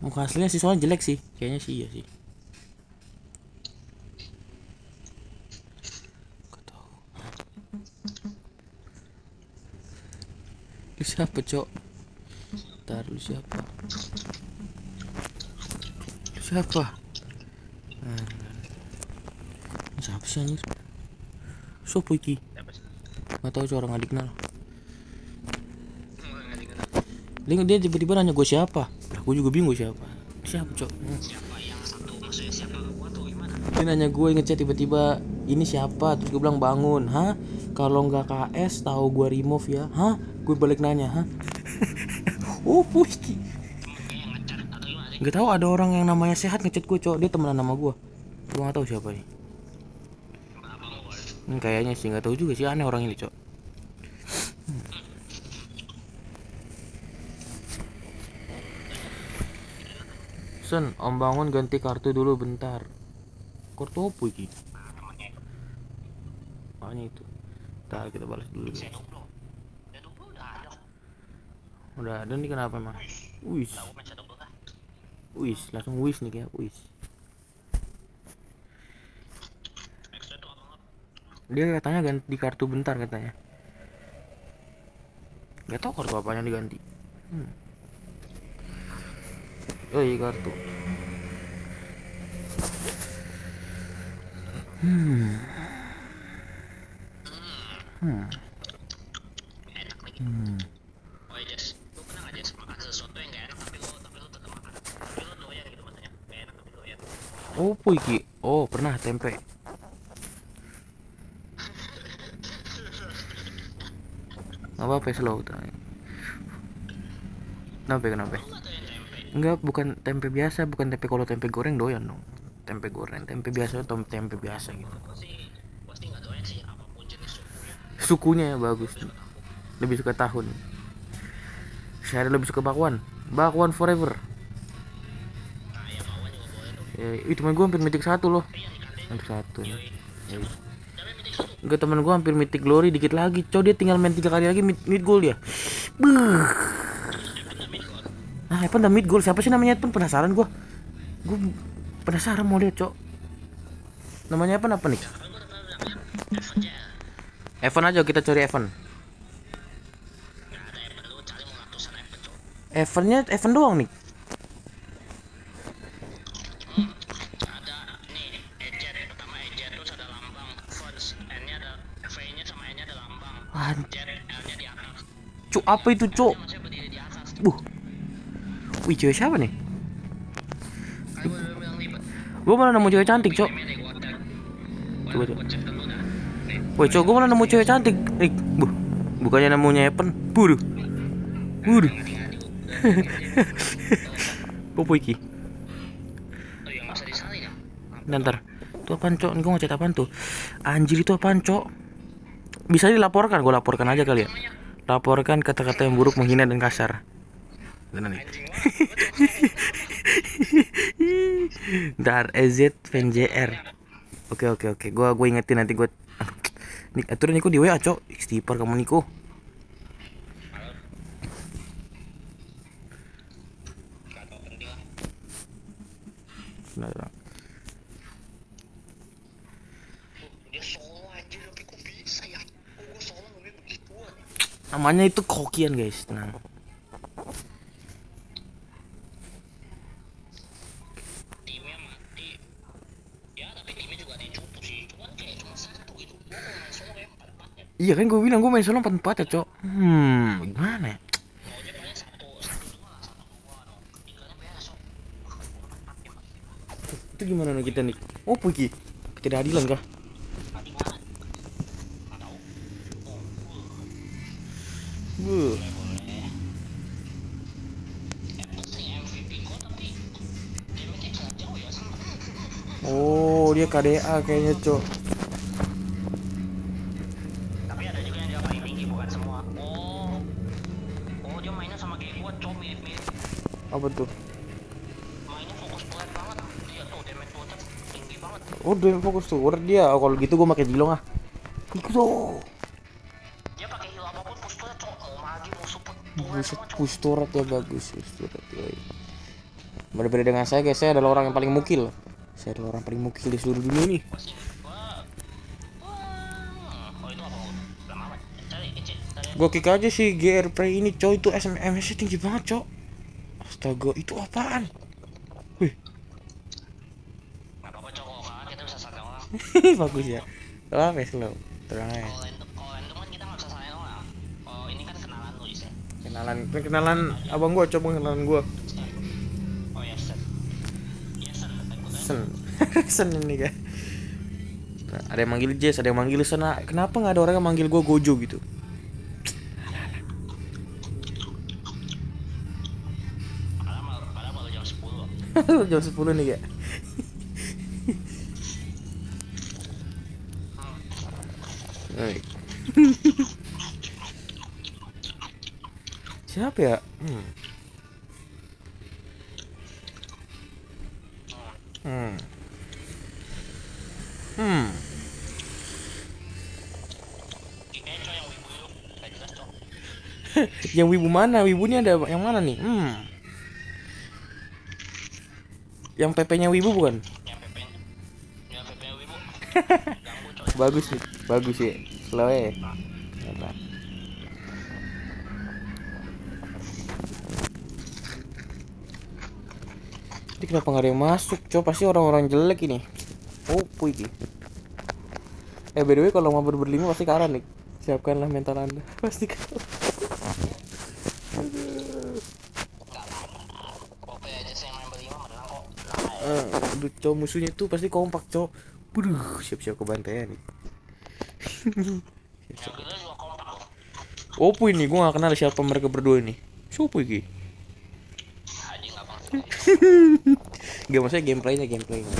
muka aslinya sih soalnya jelek sih. Kayaknya sih iya sih. Tahu. Lu siapa cok? Ntar lu siapa? Lu siapa? Nah, Siapa sih anjir Sopo iki Siapa sih? Gak tau cok orang Nggak dikenal. dia, dia tiba-tiba nanya gue siapa Aku juga bingung siapa. Siapa cok? Hmm. Siapa yang satu? Maksudnya siapa? Gua tuh gimana? Dia nanya gue ngechat tiba-tiba ini siapa? Terus gue bilang bangun. Hah? Kalau nggak KS tahu gue remove ya. Hah? Gue balik nanya hah? Oh sih? nggak tahu ada orang yang namanya sehat ngechat gue cok. Dia temenan nama gue gue nggak tahu siapa nih? Hmm, kayaknya sih nggak tahu juga sih. Aneh orang ini cok Sen, om bangun ganti kartu dulu bentar. Kartu apa ini? Makanya itu. Ntar kita balas dulu. Ya udah ada. Nih kenapa emang? Wis, wis, langsung wis nih kayak wis. Dia katanya ganti kartu bentar katanya. Gak tau kartu apanya diganti. Hmm. Oh iya. Oh iya tapi lu tapi lu tetap makan? Tapi lu doyan gitu maksudnya, gak enak tapi doyan. Oh. Oh, pernah tempe. Gak apa-apa slow tanya. Kenapa kenapa? Lu nggak doyan tempe? Enggak, bukan tempe biasa, bukan tempe kalau tempe goreng doyan dong. Tempe goreng, tempe biasa atau tempe biasa gitu. Sukunya. Ya bagus. Lebih suka tahun. Saya lebih suka bakwan. Bakwan forever. Ya. Ya, itu temen gue hampir mitik satu loh. Hampir satu. Ya. Mitik satu. Enggak temen gue hampir mitik glory dikit lagi. Cow dia tinggal main tiga kali lagi mid, mid goal dia. Beuh. Nah, Evan udah mid goal. Siapa sih namanya Evan? Penasaran gua. Gua penasaran mau lihat, Cok. Namanya Evan apa nih? Evan aja. Kita cari Evan. Evannya Evan doang nih. Cuk, apa itu, Cuk? Buh. Cewek siapa nih? Gua malah nemu cewek cantik, Cok. Coba. Nih. Woi, Cok, gua malah nemu cewek cantik. Nih, buh. Bukannya namanya Evan. Buruh. Buruh. Popo iki. Nanti Itu apaan cok? Ini gue ngechat apaan tuh? Anjir itu apaan cok? Bisa dilaporkan? Gue laporkan aja kali ya Laporkan kata-kata yang buruk, menghina, dan kasar Bener nih Ntar EZ fan JR Oke oke oke. Gue gue ingetin nanti gue Nik, aturan Niko di WA cok. Istighfar kamu gua begituan. Namanya itu kokian guys. Tenang timnya mati ya tapi timnya juga ada yang cupu sih cuman kayak cuma satu gitu gua kalau main solo kayak empat empat ya Iya kan gue bilang gue main solo 4 ya cok. Hmm gimana ya? Itu gimana nih kita nih? Oh pergi. Kah? Banget nggak tahu Buh. Oh dia KDA kayaknya cok Apa tuh? Tuh damage banget. Oh dia fokus tuh. Udah dia. Oh, Kalau gitu gue pakai Jilong ah. Ikut tuh dia pakai heal apa pun push turret turret Buset semua cowok push turret ya bagus Push turret ya berbeda dengan saya guys. Saya adalah orang yang paling mukil. Saya adalah orang paling mukil di seluruh dunia nih gua cari. Gua kick aja si GR Prey ini coy. Itu nya tinggi banget cok Astaga itu apaan Wih apa-apa cowok kan kita bisa orang. bagus ya Apa ya slow Terang aja kan kan kenalan ya. Kenalan kenalan abang gua coba kenalan gua Oh ya set. Ya set. Sen Sen ini kan Nah, ada yang manggil Jess, ada yang manggil Sana. Kenapa nggak ada orang yang manggil gua Gojo gitu? Jam 10 nih. Baik. Siapa ya? Hmm. Hmm. Hmm. Yang wibu mana? Wibunya ada yang mana nih? Hmm. Yang PP-nya wibu bukan? Yang PP Yang PP wibu Bagus nih, bagus ya. Slow ya. Enak. Ini kenapa nggak ada yang masuk? Coba pasti orang-orang jelek ini. Oh, puy Eh, by the way, kalau mau ber- berlima pasti karan nih. Siapkanlah mental anda. Pasti karan. Oke aja saya main berlima menang kok Eh, aduh, cowok musuhnya tuh pasti kompak, cowok. Buduh, siap-siap ke bantaian nih. Opo ini, gua gak kenal siapa mereka berdua ini. Siapa ini? Gak maksudnya gameplaynya, gameplaynya.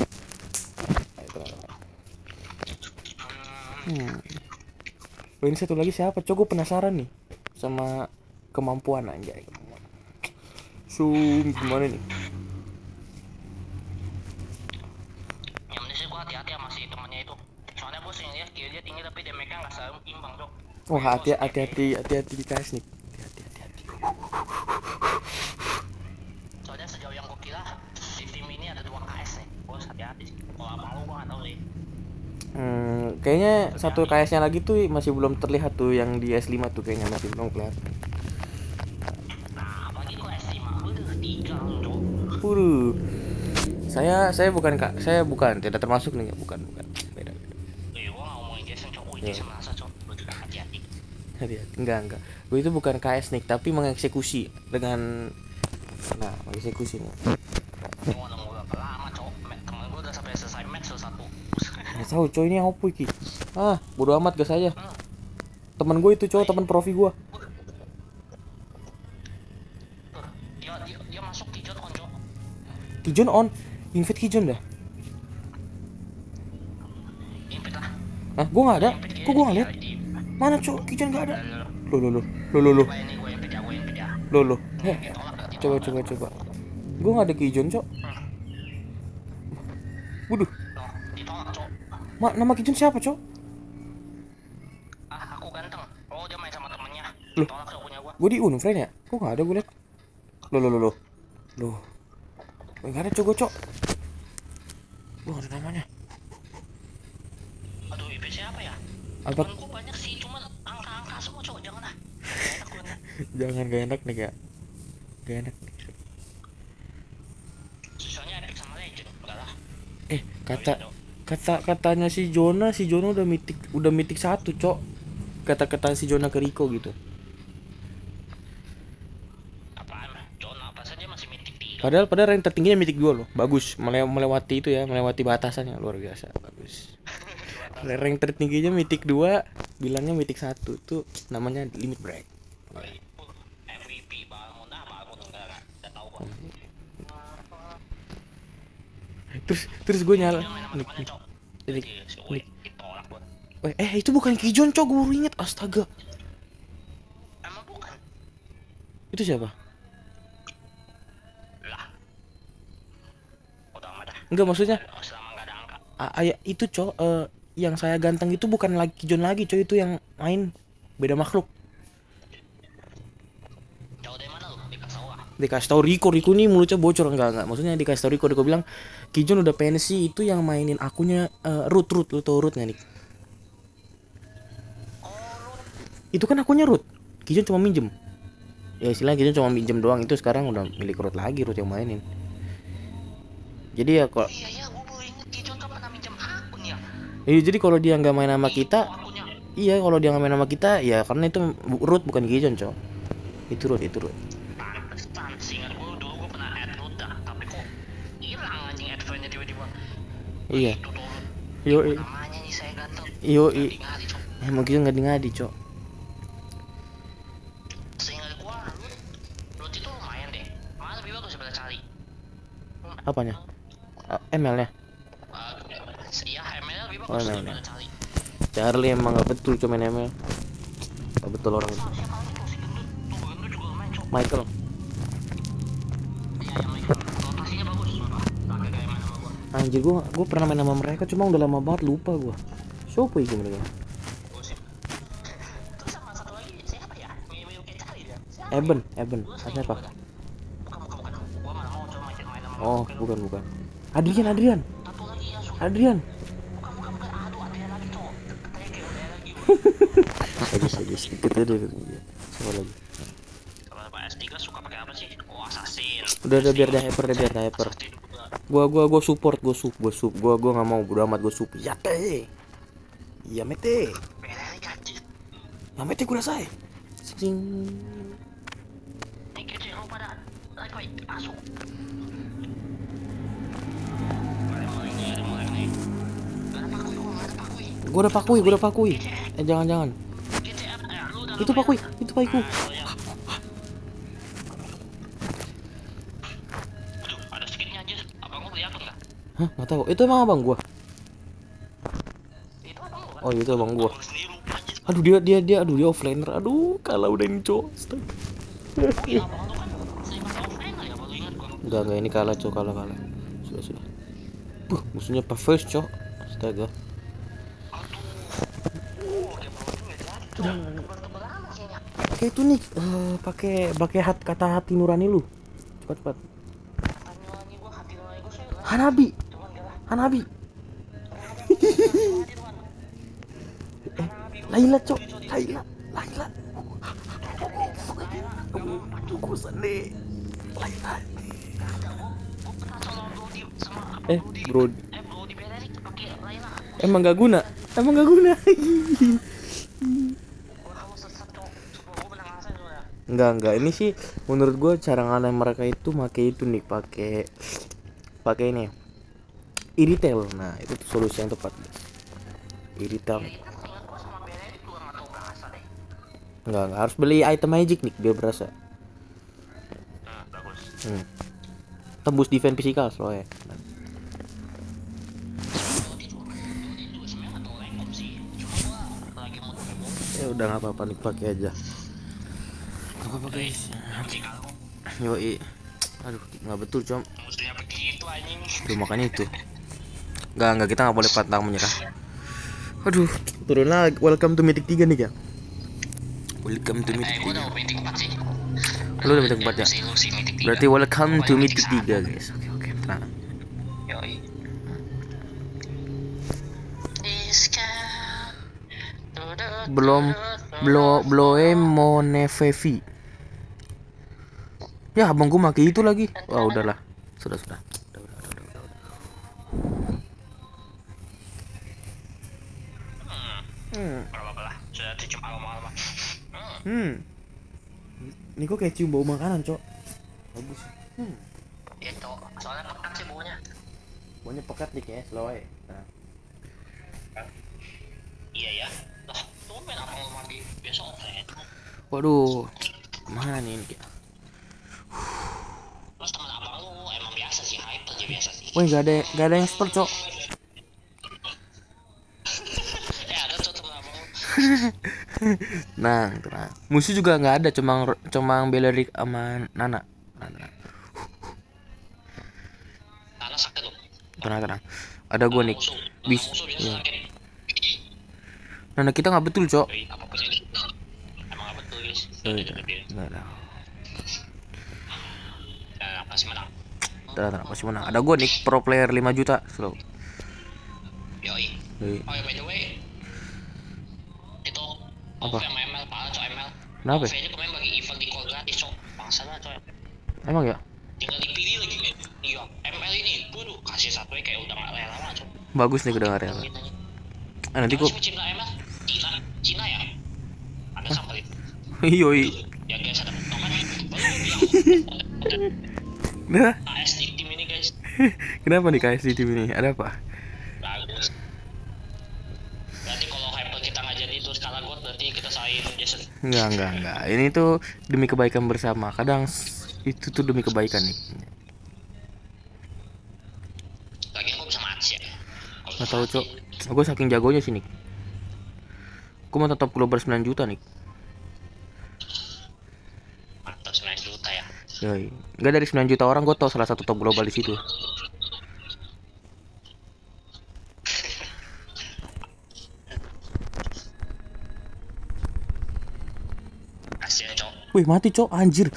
Hmm. Oh, ini satu lagi siapa? Coba gue penasaran nih sama kemampuan anjay. Sum gimana nih? Yang penting sih gua hati-hati sama si temannya itu Soalnya bos yang lihat kiri dia tinggi tapi damage-nya nggak selalu imbang Oh hati hati hati hati KS nih. Hati hati hati. Soalnya sejauh yang gua kira di tim ini ada dua KS nih Kalau lu nggak tahu Hmm, kayaknya satu KS-nya lagi tuh masih belum terlihat tuh yang di S5 tuh kayaknya masih belum kelihatan. Nah apalagi gua S5 Udah tiga lu cok Waduh. Saya saya bukan kak, saya bukan tidak termasuk nih, bukan bukan. Beda beda. Eh Enggak enggak. Gue itu bukan KS nih, tapi mengeksekusi dengan nah mengeksekusi nih. Gua nunggu berapa lama cok Me- Temen gua udah sampai selesai match satu Nggak tahu coy ini apa iki. Ah, bodo amat gas aja. Temen gue itu cowok temen profi gue. Kijon on, invite Kijon dah. Impit lah Ah, gue nggak ada. Kok gue lihat? di- Mana cowok Kijon nggak ada? Lo lo lo lo lo lo lo lo. Gak? coba coba gak? coba. Gue nggak ada Kijon cok. Waduh, ma nama Kijon siapa cok? Ah aku ganteng Oh dia main sama temennya Loh. Gua Gue di unfriend ya? Kok nggak ada gue liat? Lo lo lo lo. Lo. Nggak ada cok gue cok. Gue ada namanya. Aduh IP siapa ya? Apa? Jangan gak enak nih kak. Gak enak. nih. Soalnya epic sama legend Enggak lah Eh kata kata katanya si Jona si Jona udah mitik udah mitik satu cok. Kata kata si Jona ke Riko gitu. Apaan? John apa saja masih mitik tiga Padahal padahal rank tertingginya mitik dua loh. Bagus mele- melewati itu ya melewati batasannya luar biasa bagus. rank tertingginya mitik dua bilangnya mitik satu tuh namanya limit break. MVP bangun ah bangun enggak enggak Udah tau gua Terus terus gue nyala. Nik, nik. Nik, Uwe ditolak gua Eh, itu bukan Kijon cok gue baru inget astaga. Emang bukan? Itu siapa? Lah Enggak maksudnya ayah itu cok eh, yang saya ganteng itu bukan lagi Kijon lagi cok itu yang main beda makhluk Jauh dari mana lu? Di pas sawah dikasih tahu Riko Riko nih mulutnya bocor. Enggak enggak. Maksudnya dikasih tahu Riko Riko bilang Kijon udah pensi itu yang mainin akunya eh, root root lu tau root nggak nih itu kan akunya root Kijon cuma minjem. Ya istilahnya Kijon cuma minjem doang. Itu sekarang udah milik root lagi root yang mainin. Jadi ya kok iya iya ya? Iya, jadi kalau dia nggak main sama kita akunnya. iya kalau dia nggak main sama kita ya karena itu root bukan Kijon cok. Itu root itu root iya. Yo yo emang Kijon nggak ngadi cok. Apanya? ML nya Uh, ML lebih Oh, ML. cari Charlie. Emang nggak betul cuma main ML nggak betul orang itu. Siapa anjir gua gua pernah main sama mereka cuma udah lama banget lupa gua. Siapa itu mereka ya? Siapa? Eben Eben. Gua apa? dah. oh bukan bukan. Adrian Adrian. Ya Adrian. Ada cowok katanya kayak udah lagi Agis Agis ikut aja siapa lagi? Kalau PS3 suka pakai apa sih? Oh assassin. Udah udah biar hyper biar hyper. Juga gua gua gua support gua sup gua sup. Gua gua nggak mau bodo amat gua sup. Ya teh. Ya mete ya mete gua rasai sing ada pakui gua pakui udah pakui gua udah pakui. Eh jangan jangan. Itu pakui itu pakuiku hah nggak tahu itu emang abang gua oh itu abang gua aduh dia dia dia aduh dia offlaner aduh kalah udah ini iya, gua. Enggak, enggak ini kalah, Cok, kalah, kalah. Sudah, sudah. Buh, musuhnya perverse, Cok. Astaga. Pakai itu nih, eh, pakai pakai hat kata hati nurani lu. Cepat, cepat. Hanabi, Tuhan. Eh, Laila, Cok. Laila, Laila. Tunggu sendiri. Laila. Eh, bro, Eh, emang gak guna? Emang gak guna? Enggak, enggak. Ini sih menurut gua cara ngalahin mereka itu pakai itu nih, pakai pakai ini. Iritel. Nah, itu solusi yang tepat. Sama Benedict gua nggak enggak harus beli item magic nih biar berasa. Hmm, bagus. Hmm. Tembus defense physical soalnya. Nggak Ya udah nggak apa-apa nih pakai aja. Gak apa-apa guys. Yoi. Aduh, nggak betul com. Musuhnya begitu anjing. Tuh makanya itu. Enggak, enggak kita nggak boleh pantang menyerah. Aduh, turun lagi. Welcome to Mythic 3 nih, ya. Welcome to Eh, Mythic gua udah 3. mau meeting 4 sih. Lu udah Mythic 4 ya? Si lu si meeting 3. Berarti welcome to Mythic meeting 3, guys. Oke, oke. Tenang. Yoi. Iska. Belum blo bloe monevevi. Ya, abang gua pakai itu lagi. Wah, udahlah. Sudah, sudah. Hmm. Apa-apa lah. Sudah tercium aroma-aroma. Hmm. Hmm. Ini kok kayak cium bau makanan, Cok. Bagus. Hmm. Itu soalnya pekat sih baunya. Baunya pekat nih kayaknya, slow aja. Nah. Iya ya. Lah, tumben apa lu mandi biasa offline. Waduh. Mana nih ini? Terus temen abang lu emang biasa sih hype aja biasa sih. Wih, gak ada gak ada yang expert, Cok. Eh ada tuh temen Nah, tenang. Musuh juga nggak ada, cuma cuma Belerik sama Nana. Nana. Tenang, tenang. Ada gua nih. Bis. Iya. sakit. Nana kita nggak betul, Cok. Guys. Yoi, Udah, udah, udah. Nggak ada. tenang, tenang, pasti menang. Ada gue nih pro player 5 juta, slow. Yoi. Oh ya by the way, Apa? Apa? sama ML parah cok ML. Kenapa? Aja kemarin bagi event di call gratis cok. Bangsa lah cok. Emang ya? Tinggal dipilih lagi. Iya. ML ini, kasih satu kayak udah nggak rela lah cok. Bagus nih kedengar ya. Mintanya. Ah, nanti gua sih Cina ML? Cina, Cina ya. Ada sampai itu. Yoi. Ya guys ada kan. Gua bilang. Nah, tim ini guys. kenapa nih KS di tim ini? Ada apa? Enggak, enggak, enggak. Ini tuh demi kebaikan bersama. Kadang itu tuh demi kebaikan nih. Lagian gue bisa mati ya. Tahu, mati, Cok. Gue saking jagonya sih, Nik. Gue mau tetap global 9 juta, Nik. Mantap 9 juta ya. Yoi. Enggak dari 9 juta orang gue tau salah satu top global di situ. Kasihan cok. Wih, mati, Cok. Anjir.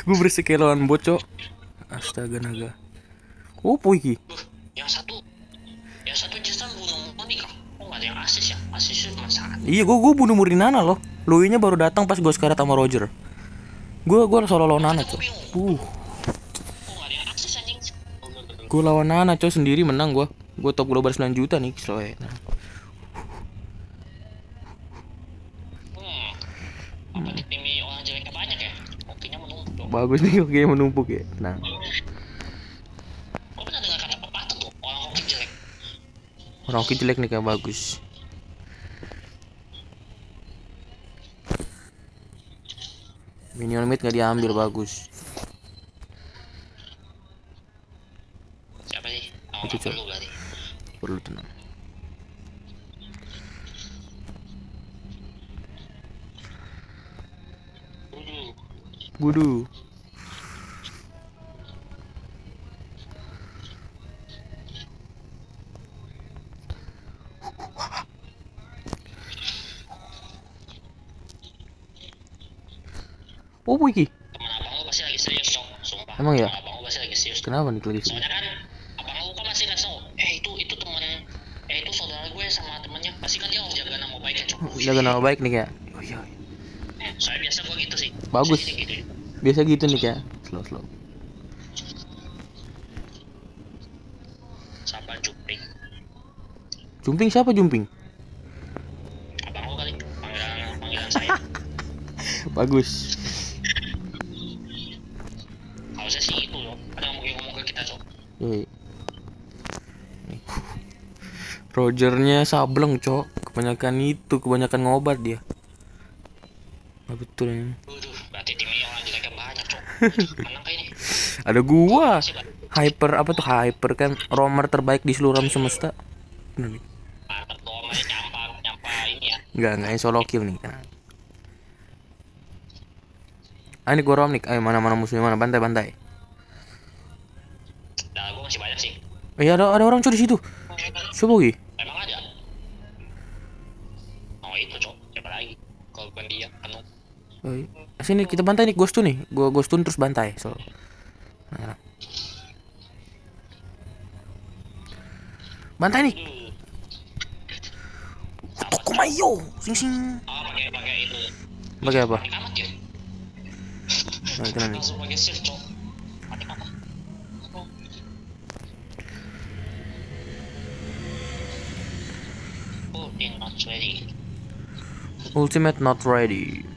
gue bersih kayak lawan bot, Cok. Astaga naga. Oh, iki. Duh, yang satu, yang satu Jason bunuh. Oh ada yang asis ya? Asisnya cuma satu. Iya, gue gue bunuh Murinana loh. Louis-nya baru datang pas gue sekarang sama Roger. Gue gue solo lawan Nana, Cok. Uh, asis gue lawan Nana, Cok, sendiri menang gue. Gue top global 9 juta nih, soalnya. Nah. Apa di tim ini orang jeleknya banyak ya? Hokinya menumpuk dong. Bagus nih oke menumpuk ya. Nah, Gue pernah dengar kata pepatah tuh orang hoki jelek. orang oke jelek nih kayak bagus. Minion mid gak diambil bagus. Siapa sih? Oh, Itu, berarti. Perlu tenang. Waduh. Waduh. Oh. Sumpah. Emang ya? Kenapa nih lagi kan abang kan masih. Eh itu itu temen eh itu saudara gue sama temennya. Pasti kan dia harus jaga nama. Jaga baik nih ya. Oh iya. Eh, soalnya biasa gue gitu sih. Bagus. Biasa gitu nih ya. Slow slow. Sabar cuping. Jumping siapa jumping? Abang kali panggilan panggilan saya. Bagus. Harusnya sih itu loh. Ada yang mungkin ngomong ke kita cok. Yoi. Rogernya sableng, Cok. Kebanyakan itu, kebanyakan ngobat dia. Nah, betul ini. Waduh, berarti tim ini orang jeleknya banyak cok. Menang kayak ini. Ada gua. Hyper apa tuh hyper kan romer terbaik di seluruh alam semesta. Bener nih. Enggak, enggak yang solo kill nih. Tenang. Ah, ini gua rom nih. Ayo mana-mana musuhnya mana? Bantai-bantai. Darah gue masih banyak sih. Eh, ada ada orang cuy di situ. Coba lagi. Emang ada? Oh itu cok, siapa lagi? Kalau bukan dia, penuh. Oh, iya. Sini kita bantai nih ghost tuh nih. Gua ghost terus bantai. So. Nah. Bantai nih. Hmm. Kumayo. Sing sing. Ah pakai pakai itu. Pakai apa? Nah, itu nih. Pakai apa? Oh. Oh, not ready. Ultimate not ready.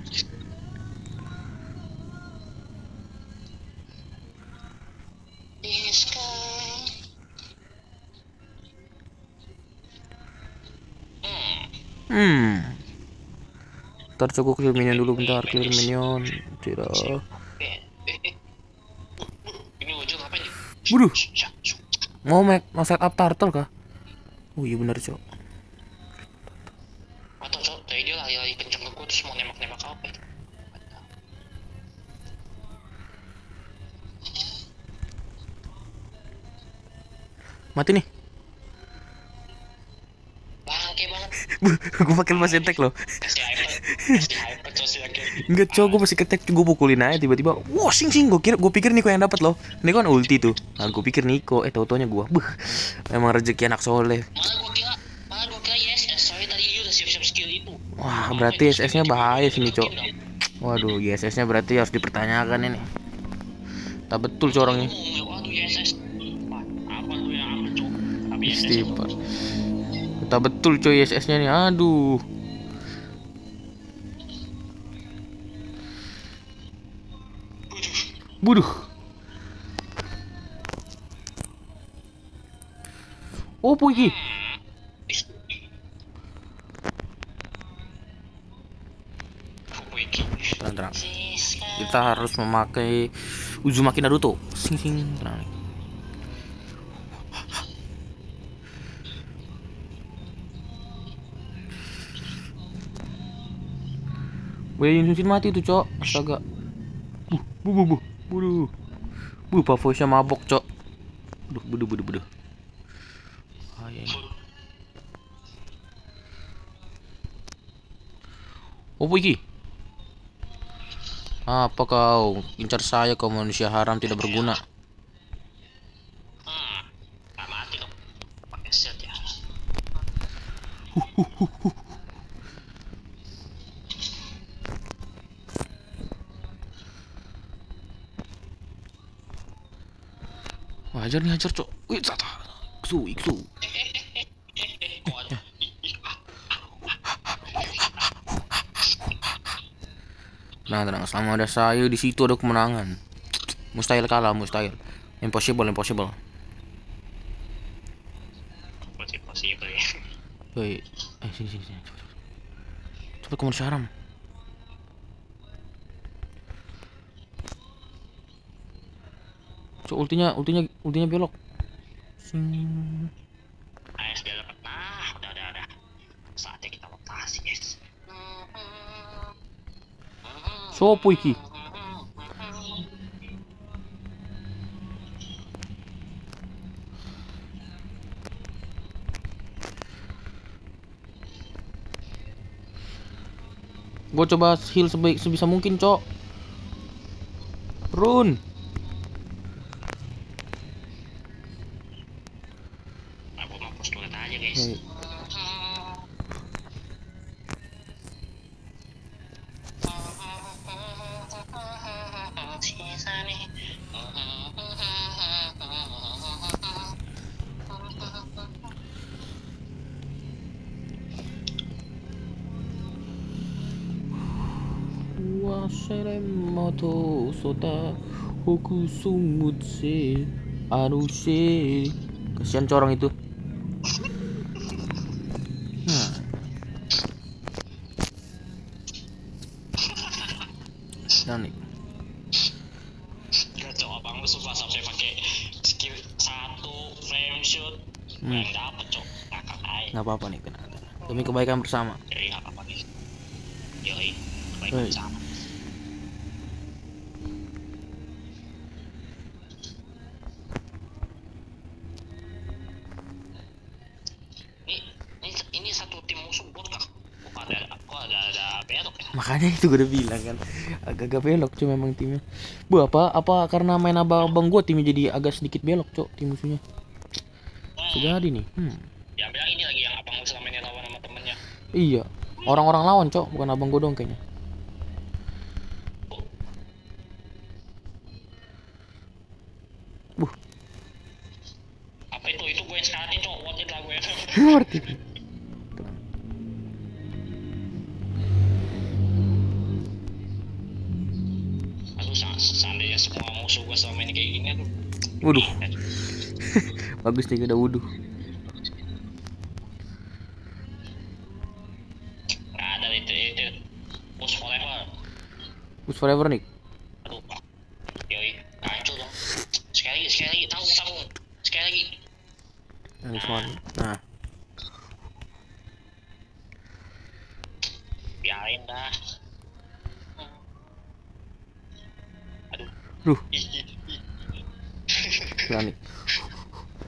Ntar cukup clear minion dulu bentar clear minion. Tidak. Waduh. Syah. Mau make mau set up turtle kah? Oh iya bener cok. Atau cok, tadi dia lari-lari kenceng ke gue terus mau nembak-nembak apa itu? Mati nih. Bangke banget. Gue pakai pas attack loh. Enggak cowok gue masih ketek gue pukulin aja tiba-tiba wah sing sing gue kira gue pikir Niko yang dapat loh. Niko kan ulti tuh. Nah gue pikir Niko eh tau taunya gue emang rezeki anak soleh. Malah gua kira, malah gua kira ISS. Soalnya tadi you udah siap-siap skill itu. wah berarti SS nya bahaya sini cok waduh ISS nya berarti harus dipertanyakan ini. Tak betul cok? Tapi ISS istighfar. tak betul coy ISS nya nih aduh Buduh. Opo iki? Tenang, tenang. Kita harus memakai Uzumaki Naruto. Sing sing tenang. Weh, Yunsun mati tuh, Cok. Astaga. Buh, buh, buh, buh. Buduh. Buh, Pak Voice-nya mabok, Cok. Buduh, buduh, buduh, buduh. Ini. Apa iki? Apa kau? Incar saya kau manusia haram tidak berguna. Hmm, nggak mati dong. Pakai set ya. Wajar nih hajar, Cok. Wih, tata. Iksu, iksu. Ada? Tenang. Selama ada saya di situ ada kemenangan. Mustahil kalah, mustahil. Impossible, impossible. Masih possible ya. Woi, eh sini sini sini. Ke manusia haram. Cok ultinya, ultinya, ultinya belok. Sing. Nah, udah, udah, udah. Saatnya kita rotasi, guys. Sopo iki? Gue coba heal sebaik sebisa mungkin, Cok. Run. Sota hoku sumutse aruse kasihan corong itu nah. Nah, nih. Gak cowok abang lu suka sampai pakai skill satu frame shoot. Hmm. Nggak apa-apa nih tenang. demi kebaikan bersama. Yoi. Baik Hei. Itu gue udah bilang kan agak-agak belok cuma memang timnya bu apa apa karena main abang-abang gue timnya jadi agak sedikit belok cok tim musuhnya jadi nih hmm. Ya ini lagi yang abang selama ini lawan sama temennya. iya orang-orang lawan cok bukan abang gue dong kayaknya Apa itu? Itu gue yang sekali cok. What it lah gue. Aduh, waduh Aduh. bagus nih udah wudhu ada itu itu. Push forever. push forever nih Aduh. Yoi. Hancur dong. Sekali lagi, sekali lagi. Tabung, tabung. Sekali lagi. nah, this one. nah Biarin dah. Aduh. Duh. Ih, ih, ih. berani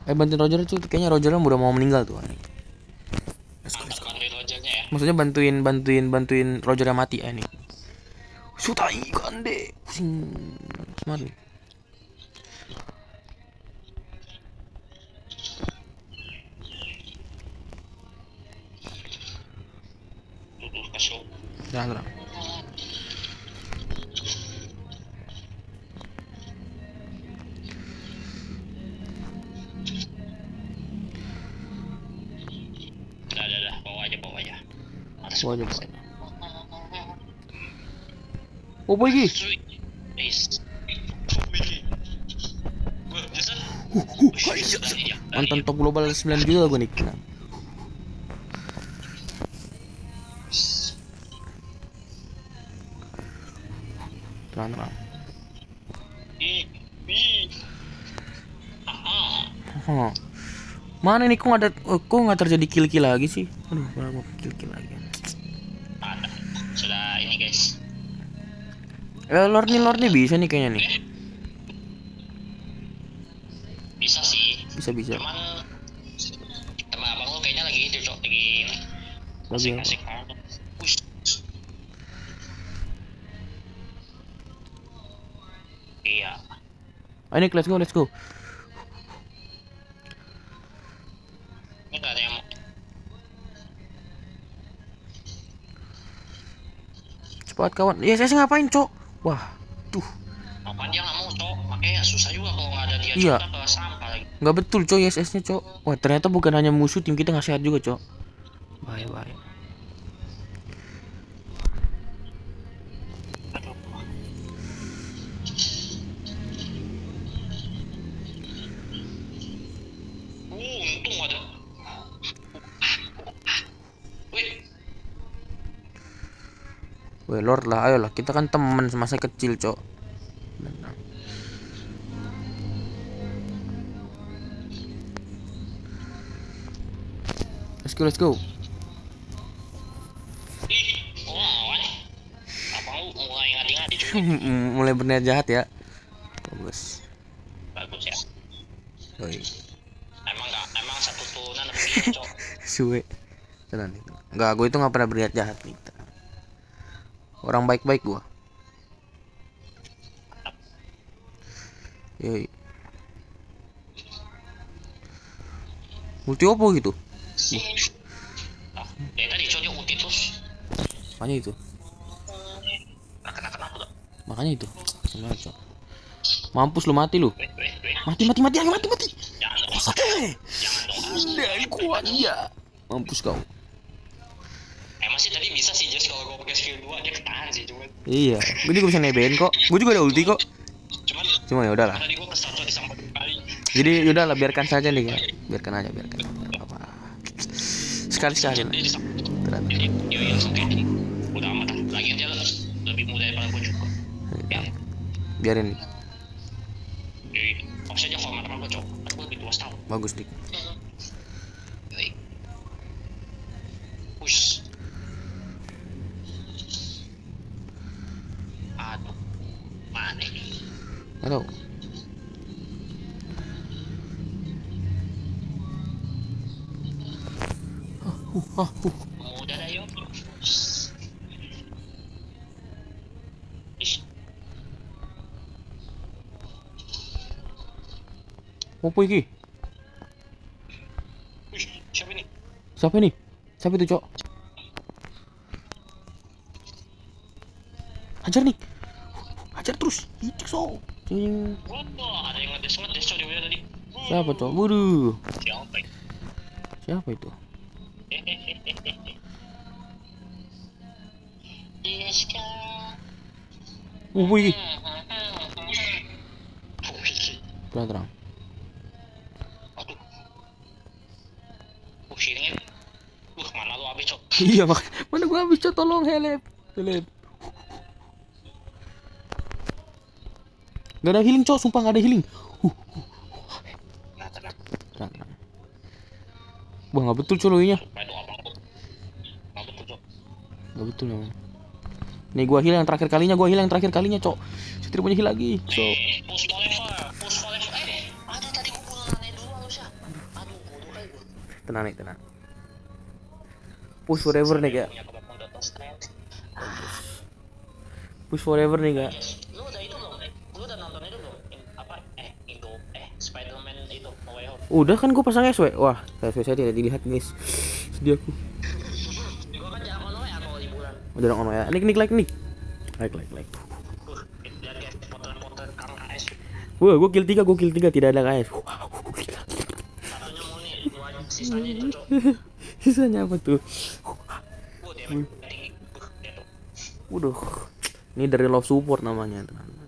eh bantuin Roger tuh kayaknya Roger udah mau meninggal tuh Rogernya ya. maksudnya bantuin bantuin bantuin Roger yang mati eh nih? Sutai. Tuh, tuh, kasih Tenang, Wih. Wah, Jason. Wih, iya. Mantan top global 9 juga gue nih. Ah. Oh. Mana nih kok ada oh, kok nggak terjadi kill kill lagi sih? Aduh, malah mau kill kill lagi. Ini guys. Eh, Lord nih, Lord nih bisa nih kayaknya nih. Bisa sih. Bisa bisa. Cuman sama abang lu kayaknya lagi itu cok lagi ini. Lagi banget. Wih. Iya. Ayo nih, let's go, let's go. Cepat kawan. Ya saya ngapain, Cok? Wah, tuh. Apaan dia nggak mau cok? Makanya susah juga kalau nggak ada dia Iya. ke sampah lagi. nggak betul, Cok, YSS-nya, Cok. Wah, ternyata bukan hanya musuh, tim kita nggak sehat juga, Cok. Bye, bye. Weh, Lord lah, ayolah. Kita kan teman semasa kecil, Cok. Let's go, let's go. mulai berniat jahat ya. Bagus. Bagus ya. Emang nggak, emang satu turunan begini cok. Suwe. Tenang. Enggak, gue itu nggak pernah berniat jahat nih. Orang baik-baik gua. Yoi. Multi opo gitu? Ah, ulti. Makanya itu. Nah, Makanya itu. Mampus lu mati lu. Mati mati mati ayo mati mati. Jangan ya. Mampus kau. Emang sih tadi bisa sih Jess kalau gue pakai skill 2 dia ketahan sih cuman Iya, gue juga bisa nebeng kok. Gue juga ada ulti kok. cuman Cuma ya udahlah. Jadi udahlah biarkan saja nih ya. Biarkan aja biarkan. Apa. Sekali sekali lah. udah amat lagi dia lebih muda daripada gue juga ya Biarin nih. sama gue lebih tua setahun Bagus dik. Yoi. Push. Aduh. Mana ini? Ah, uh, ah, uh. Muda yuk. Ish, Apa iki? ish, siapa ini? Siapa nih? Siapa itu, Cok? Hajar nih. Hajar terus. Icik so. Cing. Wah, ada yang ngedes ngedes cok di WA tadi. Siapa, Cok? Waduh. Siapa ini? Siapa itu? Wih, Terang, cok? iya, mak. Mana gua habis, Cok? Tolong, help. Help. Gak ada healing, Cok. Sumpah gak ada healing. Uh. Wah, gak betul, Cok, cok. Gak betul, memang. Nih, gua heal yang terakhir kalinya. Gua heal yang terakhir kalinya, Cok. Tidak punya heal lagi. Gua. tenang nih, tenang. Push forever nih, ya. Data strength. Push Forever nih kak. Udah kan gue pasang SW. Wah, SW saya tidak dilihat guys. Sedih aku. Udah dong ya. Nik nik like nik. Like like like. Wah, gue kill 3, gue kill 3 tidak ada dua sisanya apa? Uh. Uh, tuh. Waduh. Ini dari love support namanya, teman.